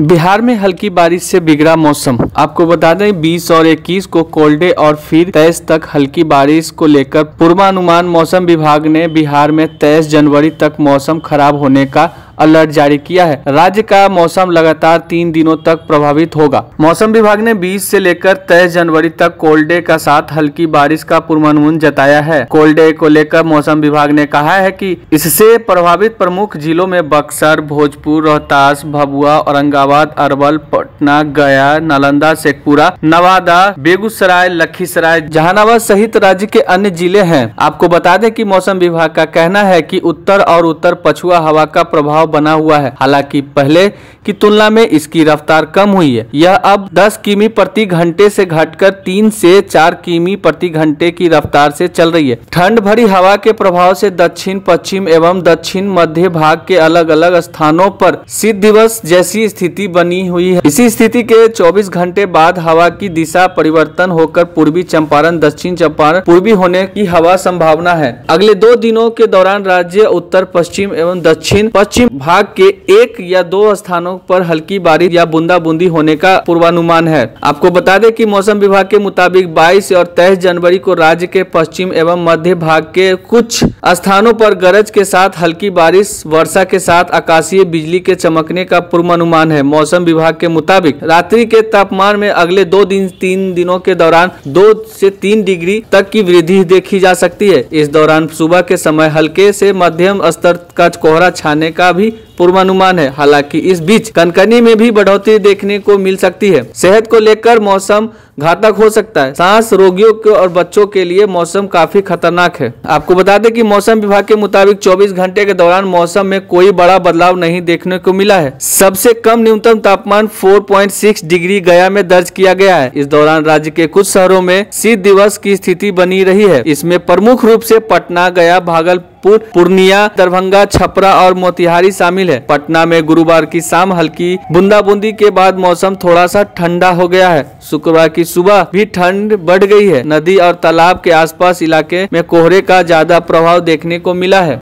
बिहार में हल्की बारिश से बिगड़ा मौसम। आपको बता दें 20 और 21 को कोल्ड डे और फिर 23 तक हल्की बारिश को लेकर पूर्वानुमान मौसम विभाग ने बिहार में 23 जनवरी तक मौसम खराब होने का अलर्ट जारी किया है। राज्य का मौसम लगातार तीन दिनों तक प्रभावित होगा। मौसम विभाग ने 20 से लेकर 23 जनवरी तक कोल्ड डे का साथ हल्की बारिश का पूर्वानुमान जताया है। कोल्ड डे को लेकर मौसम विभाग ने कहा है कि इससे प्रभावित प्रमुख जिलों में बक्सर, भोजपुर, रोहतास, भभुआ, औरंगाबाद, अरवल, पटना, गया, नालंदा, शेखपुरा, नवादा, बेगूसराय, लखीसराय, जहानाबाद सहित राज्य के अन्य ज़िले हैं। आपको बता दें कि मौसम विभाग का कहना है कि उत्तर और उत्तर पछुआ हवा का प्रभाव बना हुआ है। हालाँकि पहले की तुलना में इसकी रफ्तार कम हुई है। यह अब 10 किमी प्रति घंटे से घटकर 3 से 4 किमी प्रति घंटे की रफ्तार से चल रही है। ठंड भरी हवा के प्रभाव से दक्षिण, पश्चिम एवं दक्षिण मध्य भाग के अलग अलग स्थानों पर शीत दिवस जैसी स्थिति बनी हुई है। इसी स्थिति के 24 घंटे बाद हवा की दिशा परिवर्तन होकर पूर्वी चंपारण, दक्षिण चंपारण पूर्वी होने की हवा संभावना है। अगले दो दिनों के दौरान राज्य उत्तर, पश्चिम एवं दक्षिण, पश्चिम भाग के एक या दो स्थानों पर हल्की बारिश या बूंदा बूंदी होने का पूर्वानुमान है। आपको बता दें कि मौसम विभाग के मुताबिक 22 और 23 जनवरी को राज्य के पश्चिम एवं मध्य भाग के कुछ स्थानों पर गरज के साथ हल्की बारिश, वर्षा के साथ आकाशीय बिजली के चमकने का पूर्वानुमान है। मौसम विभाग के मुताबिक रात्रि के तापमान में अगले दो दिन, तीन दिनों के दौरान दो से तीन डिग्री तक की वृद्धि देखी जा सकती है। इस दौरान सुबह के समय हल्के से मध्यम स्तर का कोहरा छाने का भी aqui पूर्वानुमान है। हालाँकि इस बीच कनकनी में भी बढ़ोतरी देखने को मिल सकती है। सेहत को लेकर मौसम घातक हो सकता है। सांस रोगियों के और बच्चों के लिए मौसम काफ़ी खतरनाक है। आपको बता दें कि मौसम विभाग के मुताबिक 24 घंटे के दौरान मौसम में कोई बड़ा बदलाव नहीं देखने को मिला है। सबसे कम न्यूनतम तापमान 4.6 डिग्री गया में दर्ज किया गया है। इस दौरान राज्य के कुछ शहरों में शीत दिवस की स्थिति बनी रही है। इसमें प्रमुख रूप से पटना, गया, भागलपुर, पूर्णिया, दरभंगा, छपरा और मोतिहारी है। पटना में गुरुवार की शाम हल्की बूंदाबूंदी के बाद मौसम थोड़ा सा ठंडा हो गया है। शुक्रवार की सुबह भी ठंड बढ़ गई है। नदी और तालाब के आसपास इलाके में कोहरे का ज़्यादा प्रभाव देखने को मिला है।